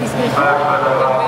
this week.